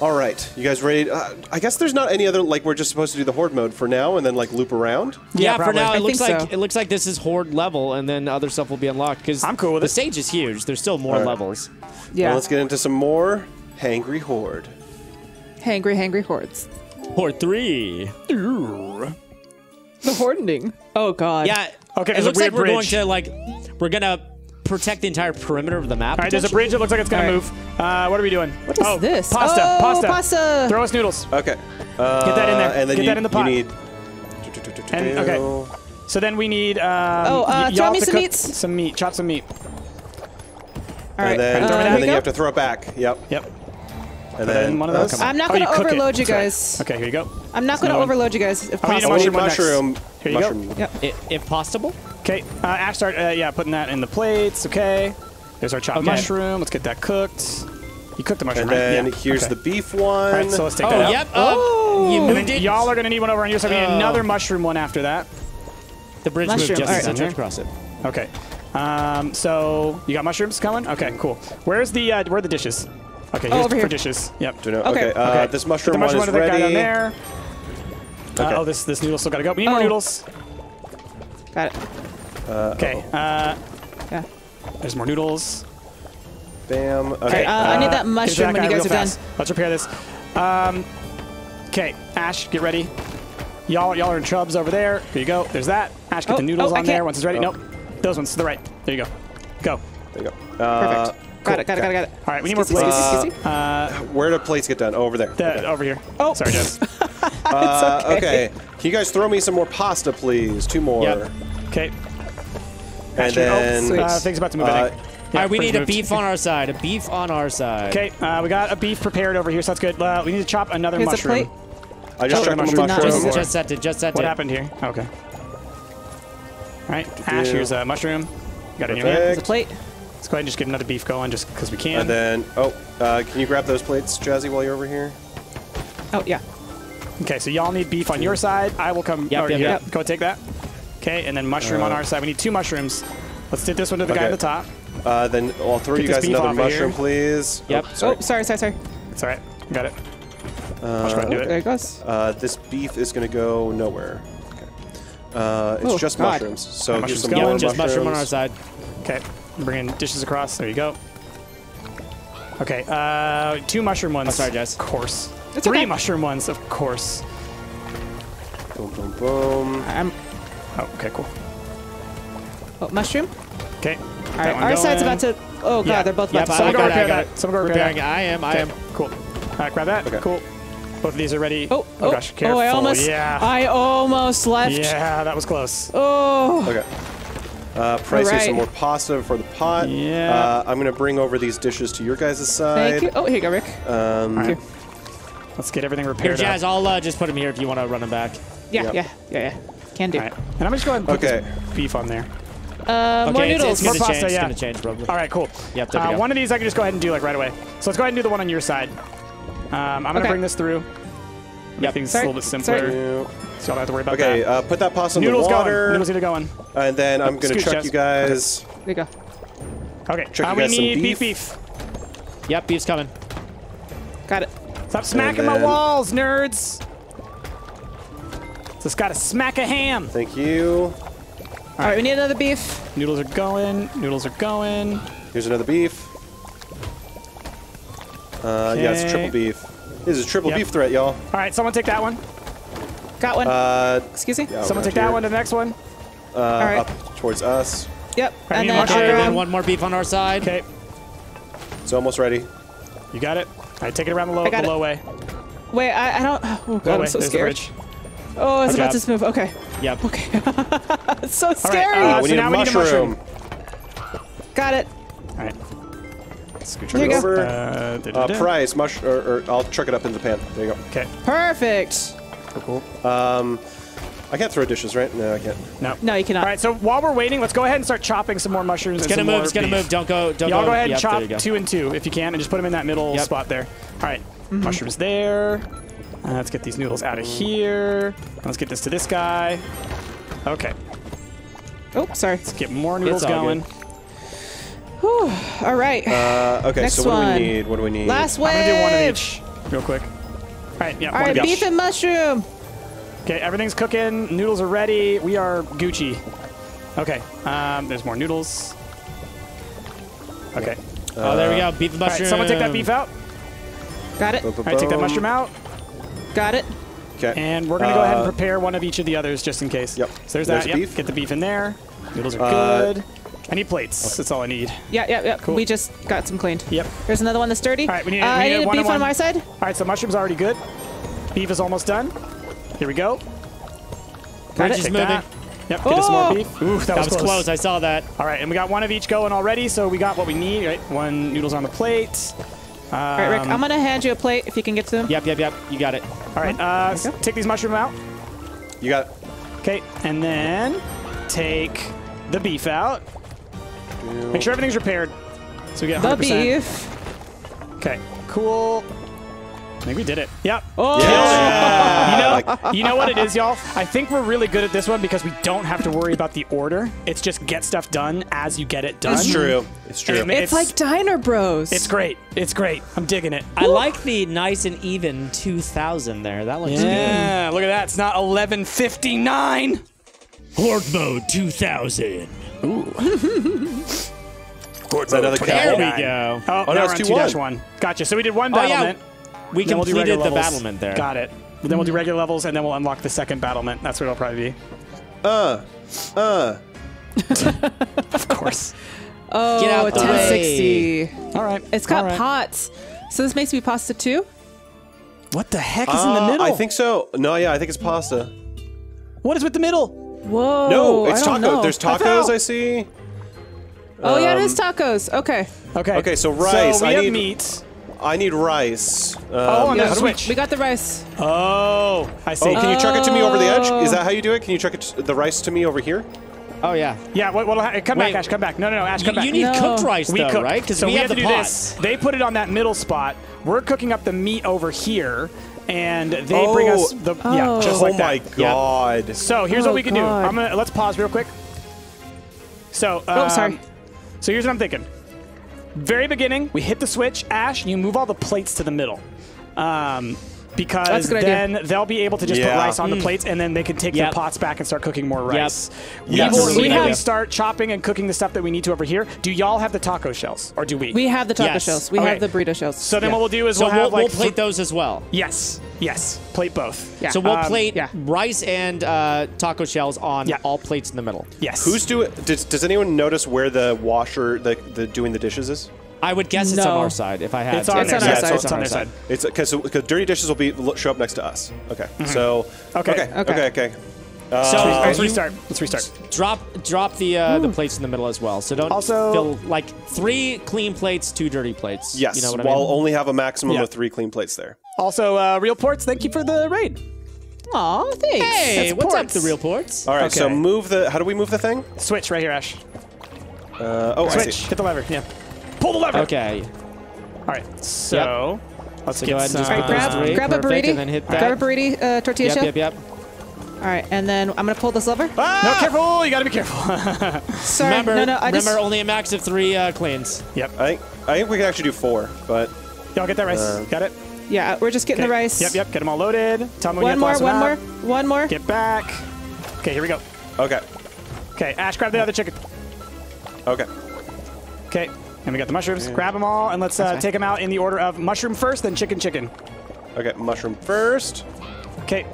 All right, you guys ready? Uh, I guess there's not any other like we're just supposed to do the horde mode for now, and then like loop around. Yeah, for probably. now I it looks like so. it looks like this is horde level, and then other stuff will be unlocked. Because I'm cool with the it. stage is huge. There's still more All right. levels. Yeah. Well, let's get into some more hangry horde. hangry, hangry hordes. Horde three. The hordening. Oh god. Yeah. Okay, It looks like weird we're going to like we're gonna protect the entire perimeter of the map. All right, there's a bridge It looks like it's gonna move. Uh, what are we doing? What is oh, this? Pasta, oh, pasta. pasta. Throw us noodles. Okay. Uh, Get that in there. And then Get you, that in the pot. You need. And- okay. So then we need. Um, Oh, uh, throw me some cook meats. Some meat. Chop some meat. All right. And then, uh, and then we you have to throw it back. Yep. Yep. And Put then one of those. I'm not Oh, gonna you it. overload you guys. right. Okay, here you go. I'm not gonna overload you guys if Oh, we need a possible. We need mushroom mushroom. Here you go. Yep. If possible. Okay, uh, Ash, start. Uh, yeah, putting that in the plates. Okay. There's our chopped Okay. mushroom. Let's get that cooked. You cooked the mushroom, And right? then yeah. here's okay. the beef one. All right, so let's take Oh, that out. yep. Oh, you moved it. Y'all are gonna need one over on your side. We need Oh. another mushroom one after that. The bridge Mushroom. moved just All in right. center across it. Okay. Um, so you got mushrooms coming? Okay, cool. Where's the uh, where are the dishes? Okay, Oh, here's over for dishes. Yep. Do you know- Okay. okay. Uh, Okay. This Put mushroom, the mushroom one is one of that guy down there. Uh, oh, this this noodle still gotta go. We need more Oh. noodles. Got it. Okay. Uh, Yeah. there's more noodles. Bam. Okay. Okay. Uh, I need that Give it mushroom when you guys real are done. Let's repair this. Um, okay, Ash, get ready. Y'all, y'all are in chubs over there. Here you go. There's that. Ash, get Oh, the noodles oh, on there once it's ready. Oh. Nope. Those ones to the right. There you go. Go. there you go. Uh, Perfect. Got it. Got it. Got it. Got it. All right, we need more plates. skizzy, skizzy. Uh, where do plates get done? Oh, over there. the, okay. Over here. Oh. Sorry, Jess. Uh, okay. okay. Can you guys throw me some more pasta, please? Two more. Yep. Okay. And then. oh, uh, things about to move. I Uh, think. All right, we things need a beef on our side. A beef on our side. Okay, uh, we got a beef prepared over here, so that's good. Uh, we need to chop another Here's a mushroom. plate. I just Oh, checked the mushroom. Not mushroom. just- Just, just set it. Just set What it. happened here? Okay. All right, Ash, here's a mushroom. Got it in your hand. There's a Perfect. plate. Let's go ahead and just get another beef going, just because we can. And then, oh, uh, can you grab those plates, Jazzy, while you're over here? Oh yeah. Okay, so y'all need beef on your side. I will come Yep, over yep, here. yep. Go take that. Okay, and then mushroom on Uh, our side. We need two mushrooms. Let's get this one to the guy at the top. Uh, then I'll throw Get you guys another mushroom, here. please. Yep. Oh, sorry. Oh, sorry. Sorry. Sorry. It's all right. Got it. I'll just go ahead and do Oh, it. there it goes. Uh, this beef is going to go nowhere. Okay. Uh, it's Oh, just God. mushrooms. So Mushrooms here's some going. more just mushrooms. mushroom on our side. Okay, I'm bringing dishes across. There you go. Okay, uh, two mushroom ones. Oh, sorry, Jess. Of course. It's Three okay. mushroom ones, of course. Boom, boom, boom. I'm. Oh, okay, cool. Oh, mushroom. Okay. All right. Our side's about to. Oh god, Yeah. they're both Yep, about to. I Someone got go it, repair I got that. Someone go repair Repairing. that. I am. I am. Cool. All right, grab that. Okay. Cool. Both of these are ready. Oh, oh gosh, careful. Oh, I almost. Yeah. I almost left. yeah, that was close. Oh. Okay. Uh, Price, here's some more pasta for the pot. Yeah. Uh, I'm going to bring over these dishes to your guys' side. Thank you. Oh, here you go, Rick. Um, All right. Let's get everything repaired. Here, repaired. Jazz. up. I'll uh, just put him here if you want to run him back. Yeah, Yep. yeah, yeah, yeah. Can do. All right. And I'm just going to go ahead and put Okay. beef on there. Uh, more okay, it's, noodles. it's gonna More pasta, change. Yeah. gonna change probably. All right, cool. Yep, there we uh, go. One of these I can just go ahead and do like right away. So let's go ahead and do the one on your side. Um, I'm gonna Okay. bring this through. Make Yep. things Sorry. a little bit simpler, Sorry. so I don't have to worry about Okay, that. uh, put that pasta in Noodles the going. water. Noodles need to going. And then I'm going to Scooch, check you guys. There you go. Okay. Check uh, you we guys some need beef. beef. beef. Yep, beef's coming. Got it. Stop smacking my walls, nerds. Just gotta smack a ham. Thank you. All right, we need another beef. Noodles are going. Noodles are going. Here's another beef. Uh, Yeah, it's Okay. triple beef. This is a triple Yep. beef threat, y'all. All right, someone take that one. Got one. Uh, Excuse me. yeah, Someone around take that one to the next one. Uh, All right. Up towards us. Yep. I And then mushroom. Okay, then one more beef on our side. Okay, It's almost ready. you got it. All right, take it around the low, the low way. Wait, I, I don't. Oh god, Low. I'm so There's the scared. Bridge. Oh, it's Good about to move. Okay. Yep. Okay. it's so All right, scary. uh, we so need now a we need a mushroom. mushroom. Got it. All right. Scooch Here you this. Over. Uh, Uh, price, mush, or, or I'll chuck it up in the pan. There you go. Okay. Perfect. Cool, cool. go. I can't throw dishes, right? No, I can't. No. No, you cannot. All right, so while we're waiting, let's go ahead and start chopping some more mushrooms. It's gonna move. more It's gonna move. Don't go. Don't Y'all go ahead and yep, there chop two and two if you can, and just put them in that middle Yep. spot there. All right, mushrooms there. Uh, let's get these noodles out of here. Let's get this to this guy. Okay, Oh, sorry. Let's get more noodles all good. going. Whew. All right. Uh, okay, Next so what one. do we need? What do we need? Last one. I'm gonna do one of each. real quick. All right, yeah. All right, one each. beef and mushroom. Okay, everything's cooking. Noodles are ready. We are Gucci. Okay, um, there's more noodles. Okay. oh, there we go. Beef and mushroom. right, someone take that beef out. Got it. All right, take that mushroom out. Got it. Okay. And we're gonna go ahead and Uh, prepare one of each of the others just in case. Yep. So there's There's that. Yep. beef. Get the beef in there. Noodles are Uh, good. I need plates. That's all I need. Yeah, yeah, yeah. Cool. We just got some cleaned. Yep. There's another one that's dirty. All right, we need- uh, we I need a need a one beef and on my side. All right, so mushroom's already good. Beef is almost done. Here we go. Got Bridge it. is Take moving. that. Yep, get us some more Oh! beef. Ooh, that, That was, was close. I saw that. All right, and we got one of each going already, so we got what we need. Right, one noodles on the plate. Um, All right, Rick. I'm gonna hand you a plate if you can get to them. Yep, yep, yep. You got it. All right, uh, s- take these mushroom out. You got. it. Okay, and then take the beef out. Make sure everything's repaired. So we get The 100%. beef. Okay, cool. I think we did it. Yep. Oh, You know, you know what it is, y'all? I think we're really good at this one because we don't have to worry about the order. It's just get stuff done as you get it done. It's true. It's true. And it's, like Diner Bros. It's great. It's great. I'm digging it. I like the nice and even 2000 there. That looks good. Yeah, look at that. It's not 11:59. good. Horde mode 2000. Is that another There cow? we go. Oh, Oh, now no, it's 2-1. 2-1. Gotcha. So we did one Oh, yeah. Battlement. We then we'll completed the levels. battlement there. Got it. Then we'll do regular levels, and then we'll unlock the second battlement. That's what it'll probably be. Uh. Uh. Of course. oh, Get out a the 1060. All right. It's got All right. pots. So this makes me pasta too? What the heck is in the Uh, middle? I think so. No, yeah, I think it's pasta. What is with the middle? Whoa. No, it's I don't taco. There's tacos. felt- I see. Oh, yeah, it Um, tacos. Okay. Okay. Okay, so rice. So we I have need- meat. I need rice. Um, Oh, and Yeah, there's a we- switch. We got the rice. Oh, I see. Oh, can you chuck it to me over the edge? Oh. Is that how you do it? Can you chuck it, the rice to me over here? Oh, yeah. yeah. What? What'll ha- come Wait. back, Ash? Come back. No, no, no, Ash, You, come back. you need No. cooked rice, we though, cook, right? Because so we, we have, have the to do pots. this. They put it on that middle spot. We're cooking up the meat over here, and they bring us Oh. the yeah, Oh. just oh like my that. god. So here's Oh, what we can do. I'm gonna let's pause real quick. So Oh, um, sorry. So here's what I'm thinking. Very beginning, we hit the switch. Ash, and you move all the plates to the middle. Um, because That's a good idea. then they'll be able to just put rice on the plates, and then they can take Yep. their pots back and start cooking more rice. We Yes. will really immediately start chopping and cooking the stuff that we need to over here. Do y'all have the taco shells, or do we? We have the taco Yes. shells. We Okay. have the burrito shells. so then Yeah. what we'll do is So we'll we'll, have we'll plate those as well. Yes, yes, plate both. Yeah. So we'll Um, plate yeah. rice and uh, taco shells on Yeah. all plates in the middle. Yes. Who's doing? Does, does anyone notice where the washer, the, the doing the dishes is? I would guess it's on our side if I had It's to. on It's their on our side. side. It's on their side. It's because because dirty dishes will be show up next to us. Okay. So Okay. okay Okay. okay okay. So Let's restart. Let's restart. drop drop the uh, the plates in the middle as well. So don't Also- fill like three clean plates, two dirty plates. Yes. you know what I while mean? only have a maximum Yeah. of three clean plates there. Also, uh, Real Ports, thank you for the raid. Aw, thanks. Hey, That's what's ports. up, the real ports? All right. So move the. How do we move the thing? Switch right here, Ash. Uh, oh, I Switch. see. Hit the lever. Yeah. Pull the lever. Okay, All right. So let's so get go ahead and just some. put All right, those grab, three. grab a burrito. and then hit that. Grab a burrito uh, tortilla Yep, shell. yep, yep. All right, and then I'm gonna pull this lever. Ah, no, careful! You gotta be careful. Sorry, Remember, no, no, I just. remember, only a max of three uh, cleans. yep. I think I think we can actually do four, but Y'all get that rice. Uh, Got it. Yeah, we're just getting Okay. the rice. Yep, yep. Get them all loaded. Tell me when One you more, one more, one one more. Get back. Okay, here we go. okay, Okay, Ash, grab the other chicken. okay. Okay, and we got the mushrooms. Grab them all, and let's uh, fine. take them out in the order of mushroom first, then chicken, chicken. Okay, mushroom first. Okay.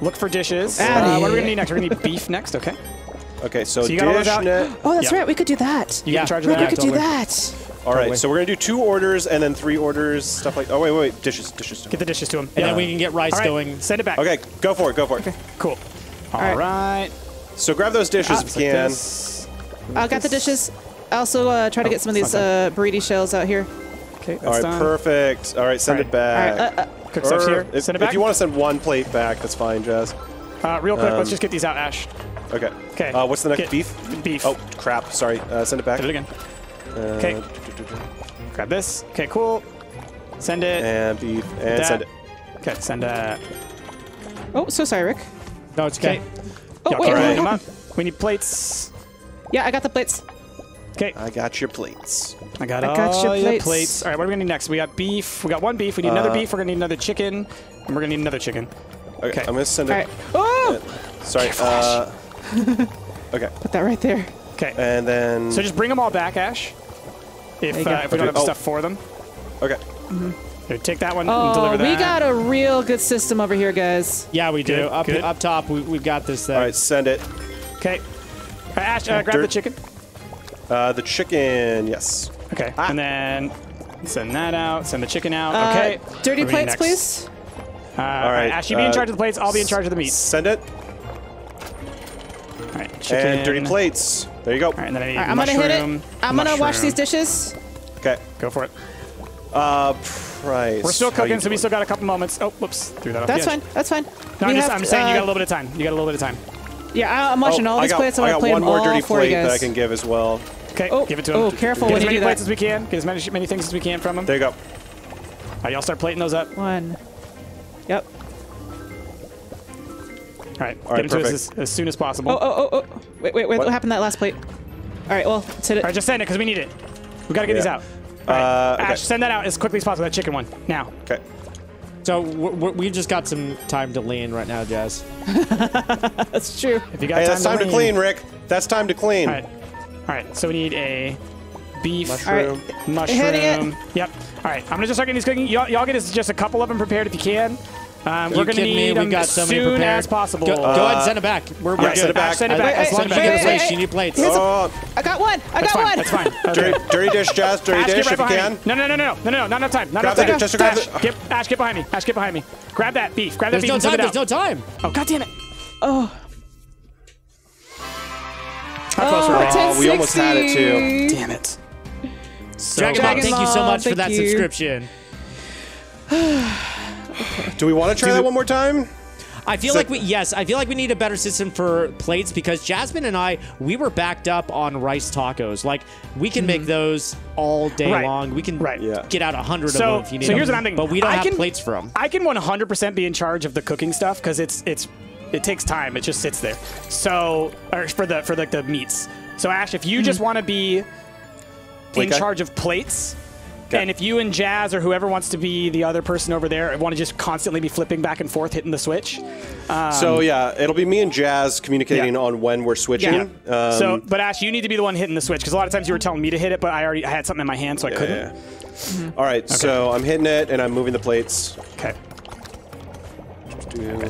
Look for dishes. Uh, what are we gonna need next? We're gonna need beef next. Okay. Okay, so, So you got all those dish out? net. Oh, that's Yeah. right. We could do that. You Yeah. in charge of Rick, that? we could do totally. that. All right, Totally. so we're gonna do two orders and then three orders, stuff like. Oh wait, wait, wait, dishes, dishes. Get the dishes to him. And then we can get rice All right, going. Send it back. Okay, go for it, go for it. Cool. All right. right. So grab those dishes Just if you like can. this. I got the dishes. Also, uh, try to Oh, get some of these it's uh, burrito shells out here. Okay, that's All right, done. perfect. All right, send All it back. right, uh, uh, Cook stuff's here. If, Send it back. if you want to send one plate back, that's fine, Jazz. uh, real quick, Um, let's just get these out, Ash. Okay. Uh, what's the next Get- beef? Beef. Oh crap! Sorry. Uh, send it back. Did it again. Uh, 'Kay. Grab this. Okay, cool. Send it. And beef and that. send it. Okay, send that. oh, so sorry, Rick. No, it's okay. Oh, Y'all wait, keep All right. loading hold them on. We need plates. Yeah, I got the plates. Okay, I got your plates. I got I all got your your plates. plates. All right, what are we gonna need next? We got beef. We got one beef. We need another beef. We're gonna need another chicken, and we're gonna need another chicken. Okay, Okay. I'm gonna send it. right. Oh! Sorry. Uh, okay, Put that right there. Okay. and then so just bring them all back, Ash. If, There you go. uh, if we don't have Oh. stuff for them, okay. Here, take that one and Oh, deliver that. we got a real good system over here, guys. Yeah, we do. Good, Up good. up top, we, we've got this thing. All right, send it. Okay. Uh, Ash, uh, grab the chicken. Uh, the chicken, yes. Okay. Ah. And then send that out. Send the chicken out. Uh, okay. Dirty What do we need plates, next? please. Uh, all right, Ash, you be in uh, charge of the plates. I'll be in charge of the meat. Send it. All right. Chicken. And dirty plates. There you go. All right, and then I need All right, I'm gonna hit it. I'm gonna wash these dishes. Okay. Go for it. Uh, price. We're still cooking, so we still got a couple moments. Oh, whoops, threw that off That's the edge. fine. That's fine. No, We I'm, just, have I'm to, saying you got a uh, little bit of time. You got a little bit of time. Yeah, I- I'm washing all Oh, I these got, plates. I'm I gonna got plate one them more all dirty for you plate that I can give as well. Okay, Oh, give it to him. oh, careful Get when as you many do plates that. as we can. Get as many, many things as we can from him. There you go. All right, y'all start plating those up. One. Yep. right, All right, get into this perfect. as, as soon as possible. Oh, oh, oh, oh. Wait, wait, wait. What, What? happened to that last plate? All right, well, let's hit it. All right, just send it because we need it. We got to get these out. All right, Uh, okay. Ash, send that out as quickly as possible. That chicken one now. Okay. So we're, we're, we've just got some time to lean right now, Jazz. That's true. If you got Hey, time that's time to clean, Rick. That's time to clean. All right, all right. So we need a beef Mushroom. mushroom. Yep. All right, I'm gonna just start getting these cooking. Y'all, y'all get us just a couple of them prepared if you can. Um, You we're gonna kidding me? need We've got as so many soon prepared. as possible. Go, go ahead and send it back. We're, we're yeah, good. send it back. Send it back. as long as you get wait, the wait, plates, you need plates. Oh, I got one. I That's got fine. one. That's fine. Okay. dirty, dirty dish, Jazz. Dirty Ash, dish get right if you can. me. No, no, no, no, no, no, no, not enough time. Not Grab enough time. just grab Ash, the- get, Ash, get behind me. Ash, get behind me. Grab that beef. Grab that There's beef no time. There's no time. Oh, god damn it. Oh, How close were we? Oh, we almost had it, too. Damn it. So Dragon Ball, thank you so much for that subscription. Do we want to try Do- that one more time? I feel So- like we yes, I feel like we need a better system for plates because Jasmine and I we were backed up on rice tacos. Like we can make those all day Mm-hmm. Right. long. We can Right. Yeah. get out a hundred So- of them if you need so here's them. what I'm thinking. But we don't I have can- plates for them. I can 100% be in charge of the cooking stuff because it's it's it takes time. It just sits there. So or for the for like the meats. So Ash, if you just want to be Plate in guy? charge of plates. Okay. And if you and Jazz or whoever wants to be the other person over there want to just constantly be flipping back and forth, hitting the switch. so yeah, it'll be me and Jazz communicating Yeah. on when we're switching. Yeah. Um, so, but Ash, you need to be the one hitting the switch because a lot of times you were telling me to hit it, but I already I had something in my hand, so I couldn't. yeah. All right, so I'm hitting it and I'm moving the plates. Okay.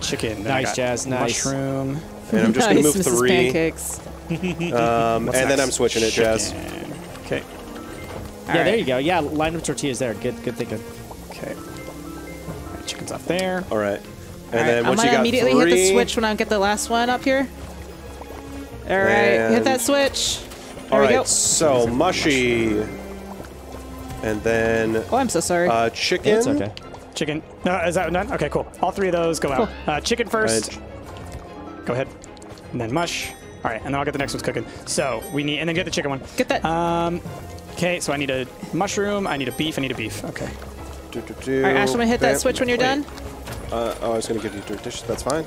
Chicken. Nice, got Jazz, nice. Mushroom. And I'm just nice, gonna move Mrs. three, Pancakes. um, and then? I'm switching it, Jazz. Chicken. Okay. Yeah, there you go. Yeah, line of tortillas there. Good, good thinking. Okay. All right, chicken's off there. All right, and All then right, I'm you gonna got immediately three, hit the switch when I get the last one up here. All right, hit that switch. There All we go. so mushy, and then Oh, I'm so sorry. uh, chicken. It's okay. Chicken. No, is that done? Okay, cool. All three of those go out. Uh, chicken first. Right. Go ahead. And then mush. All right, and then I'll get the next one's cooking. So we need, and then get the chicken one. get that. Um, okay, so I need a mushroom. I need a beef. I need a beef. Okay. Do, do, do. All right, Ash, I'm gonna hit that Bam. switch when you're Wait. done. Uh, oh, I was gonna give you dirty dishes. That's fine.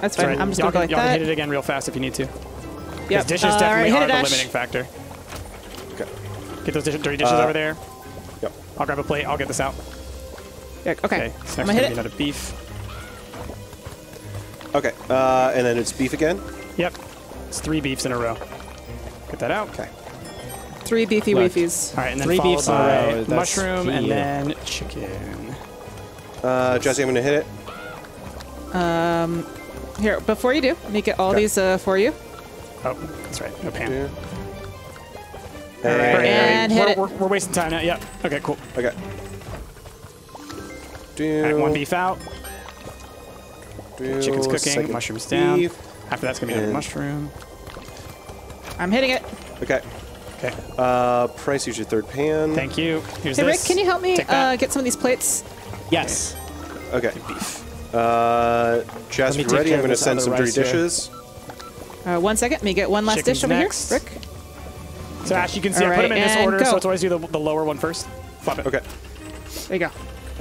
That's fine. Sorry, I'm just gonna can, go like y'all can hit it again real fast if you need to. Yep. Because dishes Uh, definitely right, hit are it, the Ash. limiting factor. Okay. Get those dish- dirty dishes Uh, over there. Yep. I'll grab a plate. I'll get this out. Yeah, okay. Okay. So next I'm gonna gonna hit it. another beef. Okay. Uh, and then it's beef again. Yep. It's three beefs in a row. Get that out. Okay. Three beefy Look. weefies. All right, and then Three followed beefs in a row, mushroom and then chicken. Uh, Jesse, I'm gonna hit it. Um, here, before you do, let me get all Okay. these uh, for you. Oh, that's right. No pan. Do. All right, And, and we're, hit it. We're, we're wasting time now. Yep. Okay, cool. okay. Do. All right, one beef out. do, Chicken's cooking. second Mushrooms down. beef. After that's gonna be another mushroom. I'm hitting it. Okay. Okay. Uh, price use your third pan. Thank you. Here's Hey, Rick, can you help me uh, get some of these plates? Yes. Okay. Uh, Jess, Let me if take you're ready, I'm gonna send some dirty dishes. Uh, one second. Let me get one last Chicken's dish over next. here. Rick. So Ash, you can see All I put them in this order, go. so it's always do the, the lower one first. Flop it. Okay. There you go.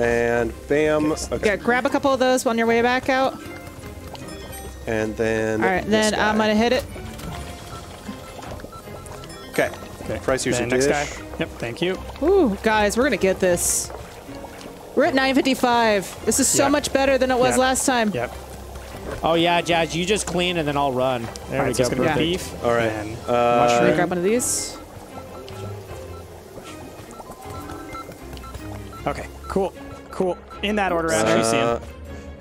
And bam. Okay. Okay. Yeah, grab a couple of those on your way back out. And then. All right, this then I'm gonna hit it. Okay. Okay. Price user Then next guy. Yep. Thank you. Ooh, guys, we're gonna get this. We're at 955. This is so Yeah. much better than it was Yeah. last time. Yep. Oh yeah, Jazz, you just clean and then I'll run. There All we so go. gonna Yeah. beef. All right. And Uh, Let me mushroom. grab one of these. Okay. Cool. Cool. In that order, Ash. you see Uh, him.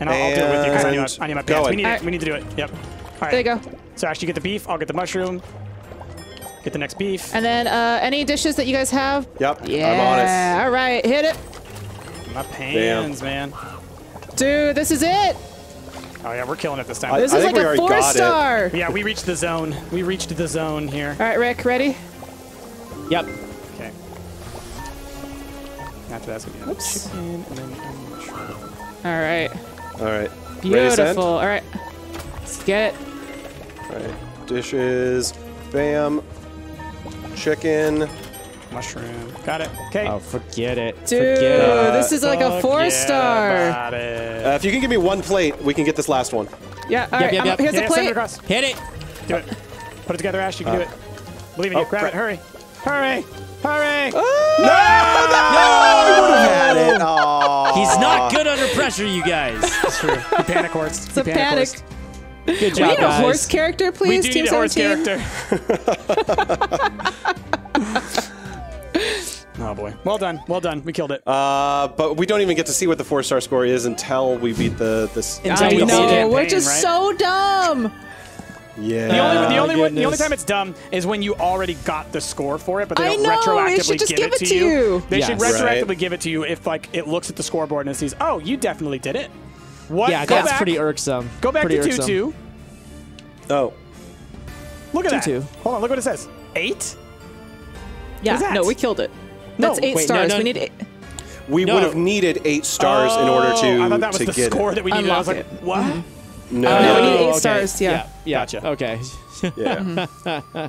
And I'll, I'll do it with you because I need my, and I need my pants. We need it. right. We need to do it. Yep. All right. There you go. So Ash, you get the beef. I'll get the mushroom. Get the next beef. And then uh, any dishes that you guys have? Yep. Yeah. I'm on. All right, hit it. My pans, man. Dude, this is it. Oh yeah, we're killing it this time. I- This I is think like a four got it. star. yeah, we reached the zone. We reached the zone here. All right, Rick, ready? Yep. Okay. After that's gonna be Oops. chicken and then. All right. All right. Ready to send? Beautiful. All right. Let's get it. All right. Dishes. Bam. Chicken. Mushroom. Got it. Okay. Oh, forget it. Dude, forget it. this is like a four star. Got it. Uh, if you can give me one plate, we can get this last one. Yeah, all right. yep, I'm- yep. Here's yeah, a send it plate. across. Hit it. Do it. Put it together, Ash. You can do it. Believe in oh, you. Grab it. Hurry. Hurry. Hurry. Had it. Aw. He's not good under pressure, you guys. It's true. He panic horsed. It's a panic. Good We job, need a horse character, please. We do Team need a horse character. oh boy. Well done. Well done. We killed it. Uh, but we don't even get to see what the four star score is until we beat the this. Until I we know. the We're just right? so dumb. Yeah. The only, the, only one, the only time it's dumb is when you already got the score for it, but they don't know, retroactively they just give, give it it to to you. you. They should retroactively Right. give it to you if like it looks at the scoreboard and it sees, oh, you definitely did it. What? Yeah, Go that's back, pretty irksome. Go back pretty to irksome. 2 2. Oh. Look at that. 2-2. Hold on, look what it says. Eight? Yeah, is that? no, we killed it. No, That's eight wait, stars. no. We need eight. We No. would have needed eight stars in order to Oh, I thought that was to the get score it. that we needed. I was like, it. what? No. No, we need eight okay. stars, yeah. Yeah. yeah. Gotcha. Okay. Yeah.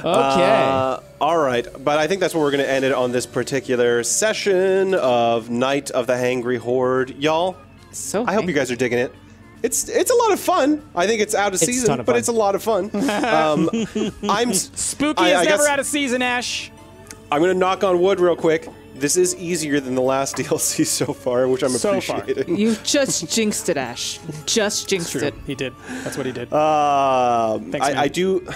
okay. Uh, all right, but I think that's where we're going to end it on this particular session of Night of the Hangry Horde, y'all. So I hope you guys are digging it. It's it's a lot of fun. I think it's out of It's season, ton of but fun. it's a lot of fun. Um, I'm Spooky I- is I never guess- out of season, Ash. I'm going to knock on wood real quick. This is easier than the last DLC so far, which I'm So far. appreciating. You just jinxed it, Ash. Just jinxed it. He did. That's what he did. Um, Thanks, I, man. I do.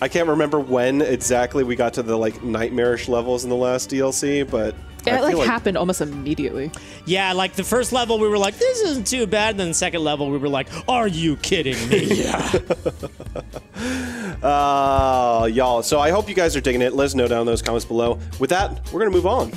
I can't remember when exactly we got to the like nightmarish levels in the last DLC, but Yeah, I it like, feel happened almost immediately. Yeah, like the first level, we were like, this isn't too bad. And then the second level, we were like, are you kidding me? yeah. Uh, y'all. So I hope you guys are digging it. Let us know down in those comments below. With that, we're gonna move on.